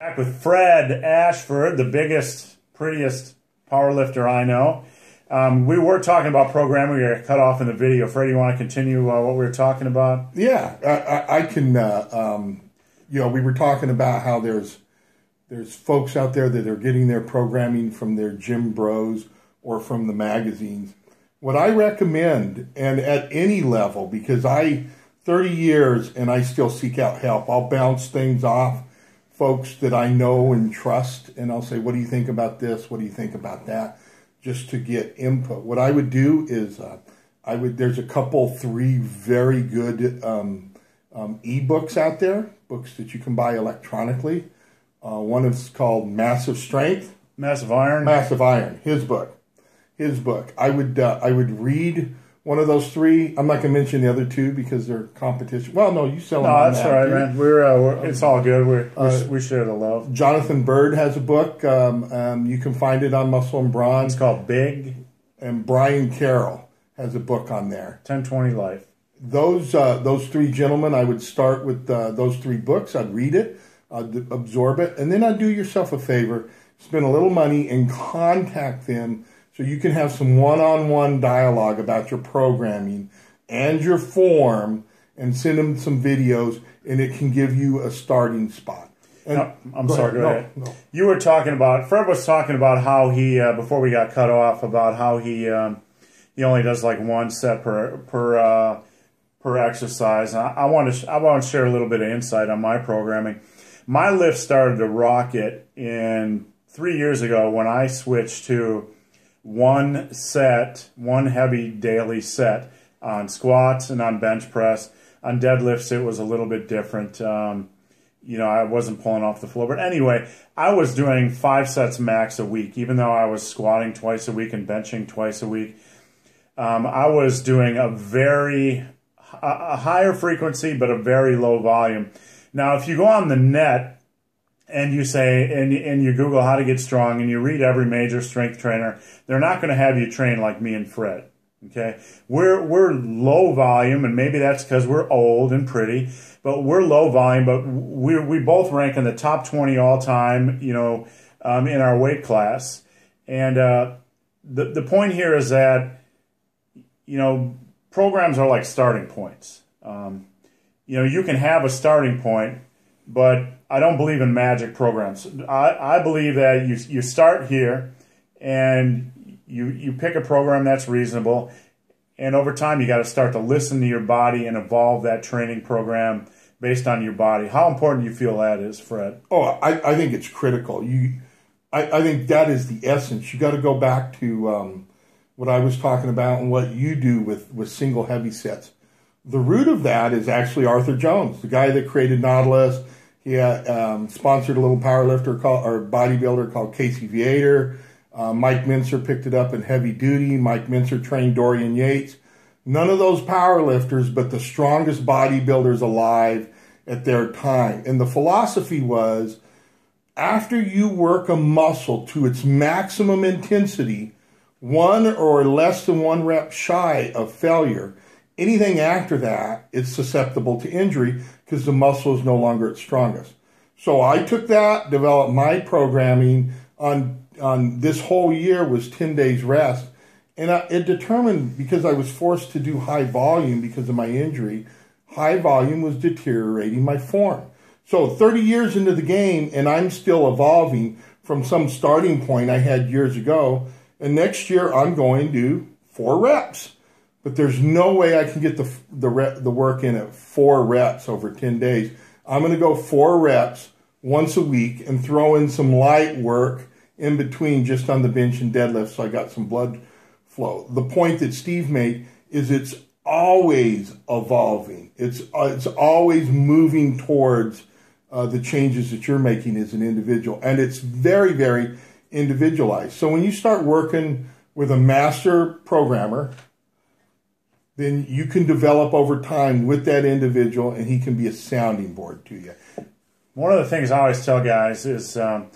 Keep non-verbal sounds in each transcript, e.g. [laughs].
Back with Fred Ashford, the biggest, prettiest power lifter I know. Um, we were talking about programming. We got cut off in the video. Fred, you want to continue uh, what we were talking about? Yeah, I, I, I can. Uh, um, you know, we were talking about how there's there's folks out there that are getting their programming from their gym bros or from the magazines. What I recommend, and at any level, because I 30 years and I still seek out help. I'll bounce things off folks that I know and trust, and I'll say, What do you think about this? What do you think about that? Just to get input. What I would do is, uh, I would, there's a couple, three very good um, um, ebooks out there, books that you can buy electronically. Uh, one is called Massive Strength. Massive Iron. Massive Iron. His book. His book. I would uh, I would read one of those three. I'm not going to mention the other two because they're competition. Well, no, you sell them. No, that's all right, man. We're, uh, we're, it's all good. We're, uh, we share the love. Jonathan Bird has a book. Um, um, you can find it on Muscle and Brawn. It's called Big. And Brian Carroll has a book on there. 1020 Life. Those uh, those three gentlemen, I would start with uh, those three books. I'd read it, I'd absorb it, and then I'd do yourself a favor, spend a little money, and contact them so you can have some one-on-one dialogue about your programming and your form and send them some videos and it can give you a starting spot. And, no, I'm sorry, go ahead. No, no. You were talking about, Fred was talking about how he, uh, before we got cut off, about how he um, he only does like one set per, per, uh, per exercise. I, I, want to, I want to share a little bit of insight on my programming. My lift started to rocket in three years ago when I switched to one set, one heavy daily set on squats and on bench press. On deadlifts, it was a little bit different. Um, you know, I wasn't pulling off the floor. But anyway, I was doing five sets max a week, even though I was squatting twice a week and benching twice a week. Um, I was doing a very a higher frequency, but a very low volume. Now, if you go on the net and you say and and you Google how to get strong and you read every major strength trainer, they're not going to have you train like me and Fred. Okay, we're we're low volume, and maybe that's because we're old and pretty, but we're low volume. But we we both rank in the top twenty all time. You know, um, in our weight class, and uh, the the point here is that you know programs are like starting points. Um, you know, you can have a starting point, but I don't believe in magic programs. I, I believe that you, you start here and you, you pick a program that's reasonable. And over time, you got to start to listen to your body and evolve that training program based on your body. How important you feel that is, Fred? Oh, I, I think it's critical. You, I, I think that is the essence. You got to go back to um, what I was talking about and what you do with, with single heavy sets. The root of that is actually Arthur Jones, the guy that created Nautilus he um, sponsored a little power lifter called, or bodybuilder called Casey Viator. Uh, Mike Mentzer picked it up in heavy duty. Mike Mentzer trained Dorian Yates. None of those power lifters, but the strongest bodybuilders alive at their time. And the philosophy was after you work a muscle to its maximum intensity, one or less than one rep shy of failure, anything after that is susceptible to injury because the muscle is no longer its strongest. So I took that, developed my programming on on this whole year was 10 days rest. And I, it determined because I was forced to do high volume because of my injury, high volume was deteriorating my form. So 30 years into the game and I'm still evolving from some starting point I had years ago. And next year I'm going to four reps but there's no way I can get the the rep, the work in at four reps over 10 days. I'm going to go four reps once a week and throw in some light work in between just on the bench and deadlift so I got some blood flow. The point that Steve made is it's always evolving. It's uh, it's always moving towards uh, the changes that you're making as an individual and it's very very individualized. So when you start working with a master programmer then you can develop over time with that individual and he can be a sounding board to you. One of the things I always tell guys is um,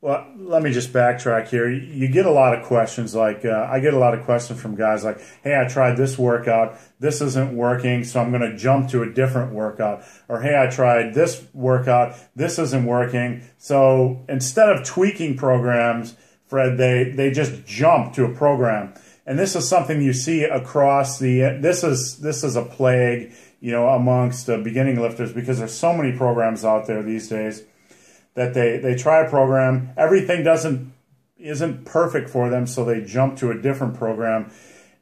Well, let me just backtrack here. You get a lot of questions. Like uh, I get a lot of questions from guys like, "Hey, I tried this workout. This isn't working, so I'm going to jump to a different workout." Or, "Hey, I tried this workout. This isn't working." So instead of tweaking programs, Fred, they they just jump to a program. And this is something you see across the. This is this is a plague, you know, amongst uh, beginning lifters because there's so many programs out there these days that they, they try a program, everything doesn't isn't perfect for them, so they jump to a different program.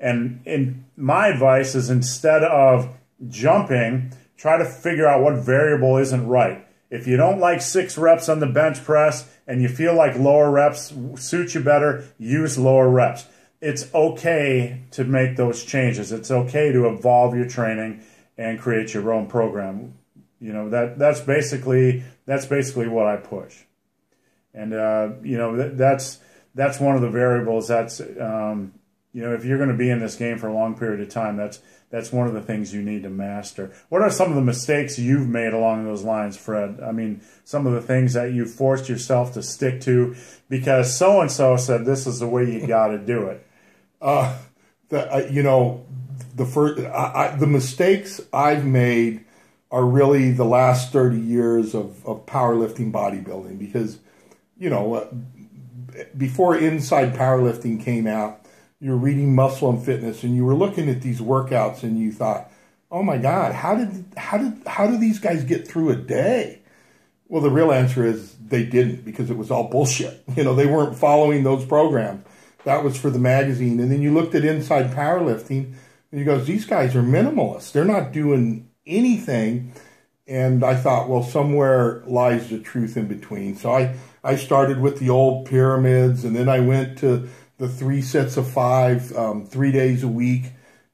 And in my advice is instead of jumping, try to figure out what variable isn't right. If you don't like six reps on the bench press and you feel like lower reps suit you better, use lower reps. It's okay to make those changes. It's okay to evolve your training and create your own program. You know that that's basically that's basically what I push, and uh, you know that, that's that's one of the variables. That's um, you know if you're going to be in this game for a long period of time, that's that's one of the things you need to master. What are some of the mistakes you've made along those lines, Fred? I mean, some of the things that you forced yourself to stick to because so and so said this is the way you got to do it. Uh, the, uh, you know, the first I, I, the mistakes I've made are really the last 30 years of, of powerlifting bodybuilding because, you know, uh, before Inside Powerlifting came out, you're reading Muscle and Fitness and you were looking at these workouts and you thought, oh my God, how did, how did, how do these guys get through a day? Well, the real answer is they didn't because it was all bullshit. [laughs] You know, they weren't following those programs. That was for the magazine. And then you looked at Inside Powerlifting and you go, these guys are minimalists. They're not doing anything. And I thought, well, somewhere lies the truth in between. So I, I started with the old pyramids, and then I went to the three sets of five, um, three days a week.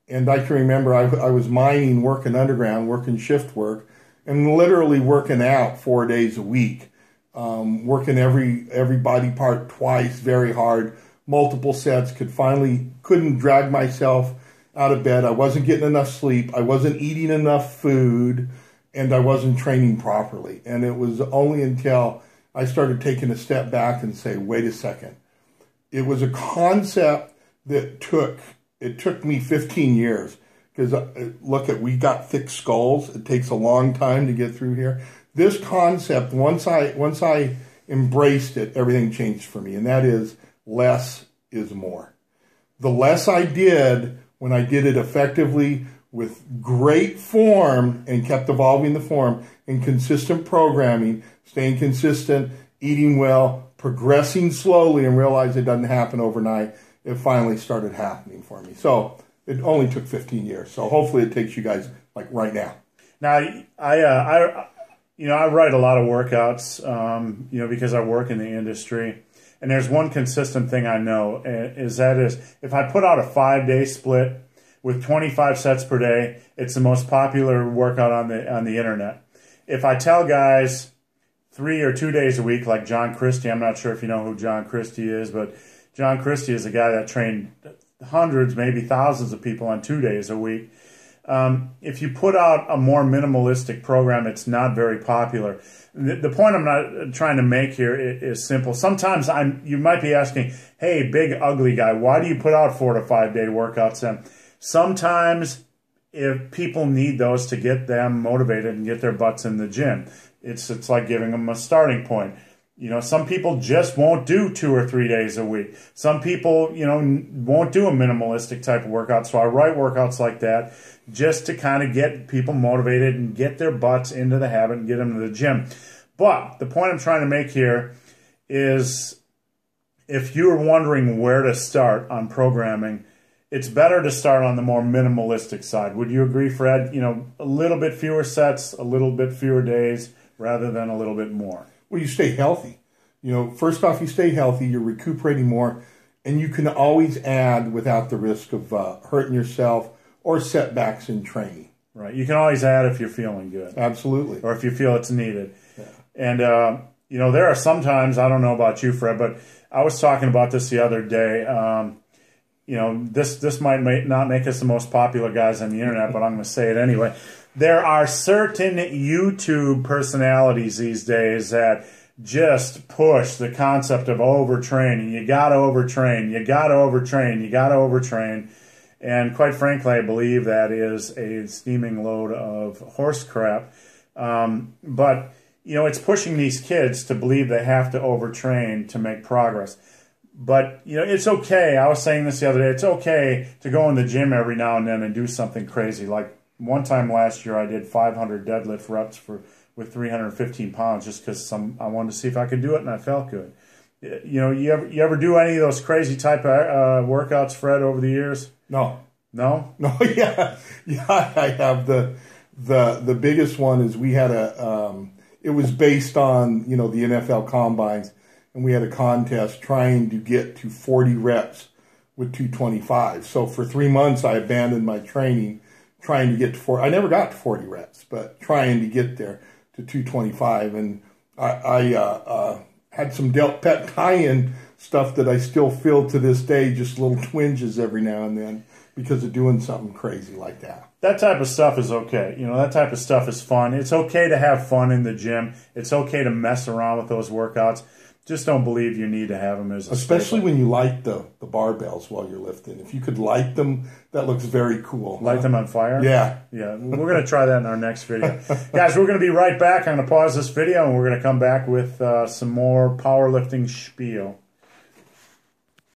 And I can remember I, I was mining, working underground, working shift work, and literally working out four days a week, um, working every every body part twice, very hard, multiple sets. Could finally couldn't drag myself out of bed. I wasn't getting enough sleep. I wasn't eating enough food and I wasn't training properly. And it was only until I started taking a step back and say, wait a second. It was a concept that took, it took me 15 years because uh, look at, we got thick skulls. It takes a long time to get through here. This concept, once I, once I embraced it, everything changed for me. And that is less is more. The less I did when I did it effectively with great form and kept evolving the form and consistent programming, staying consistent, eating well, progressing slowly, and realize it doesn't happen overnight. It finally started happening for me. So it only took 15 years. So hopefully it takes you guys like right now. Now I, uh, I, you know, I write a lot of workouts, um, you know, because I work in the industry. And there's one consistent thing I know eh, is that is if I put out a five day split with 25 sets per day, it's the most popular workout on the on the internet. If I tell guys three or two days a week, like John Christy, I'm not sure if you know who John Christy is, but John Christy is a guy that trained hundreds, maybe thousands of people on two days a week. Um, if you put out a more minimalistic program, it's not very popular. The, the point I'm not trying to make here is, is, simple. Sometimes I'm, you might be asking, hey, big ugly guy, why do you put out four to five day workouts? And sometimes if people need those to get them motivated and get their butts in the gym, it's, it's like giving them a starting point. You know, some people just won't do two or three days a week. Some people, you know, won't do a minimalistic type of workout. So I write workouts like that just to kind of get people motivated and get their butts into the habit and get them to the gym. But the point I'm trying to make here is if you're wondering where to start on programming, it's better to start on the more minimalistic side. Would you agree, Fred? You know, a little bit fewer sets, a little bit fewer days, rather than a little bit more. Well, you stay healthy. You know, first off, you stay healthy, you're recuperating more, and you can always add without the risk of uh, hurting yourself or setbacks in training. Right. You can always add if you're feeling good. Absolutely. Or if you feel it's needed. Yeah. And, uh, you know, there are sometimes, I don't know about you, Fred, but I was talking about this the other day. Um, you know, this, this might not make us the most popular guys on the internet, but I'm going to say it anyway. There are certain YouTube personalities these days that just push the concept of overtraining. You got to overtrain. You got to overtrain. You got to overtrain. And quite frankly, I believe that is a steaming load of horse crap. Um, but you know, it's pushing these kids to believe they have to overtrain to make progress. But you know, it's okay. I was saying this the other day. It's okay to go in the gym every now and then and do something crazy. Like one time last year, I did 500 deadlift reps for with 315 pounds just because some I wanted to see if I could do it and I felt good. You know, you ever you ever do any of those crazy type of uh, workouts, Fred, over the years? No, no, [laughs] no. Yeah, yeah. I have the the the biggest one is we had a. Um, it was based on you know the NFL combines and we had a contest trying to get to 40 reps with 225. So for three months, I abandoned my training trying to get to four. I never got to 40 reps, but trying to get there to 225. And I, I uh, uh, had some delt pec tie-in stuff that I still feel to this day, just little twinges every now and then because of doing something crazy like that. That type of stuff is okay. You know, that type of stuff is fun. It's okay to have fun in the gym. It's okay to mess around with those workouts just don't believe you need to have them as especially when you light the the barbells while you're lifting. If you could light them, that looks very cool. Light huh? them on fire. Yeah, yeah. We're gonna try that in our next video, [laughs] guys. We're gonna be right back. I'm gonna pause this video and we're gonna come back with uh, some more powerlifting spiel.